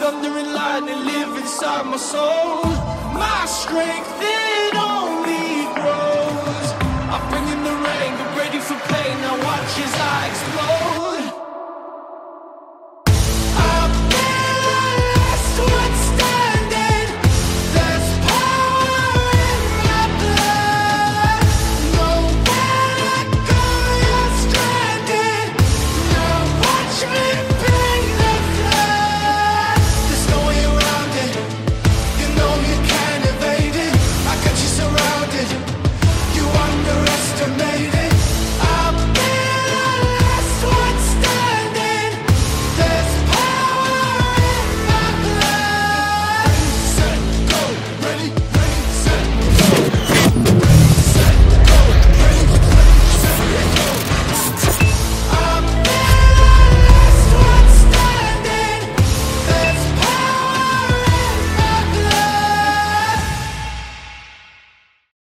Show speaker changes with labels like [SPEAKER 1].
[SPEAKER 1] thunder and lightning live inside my soul. My strength is.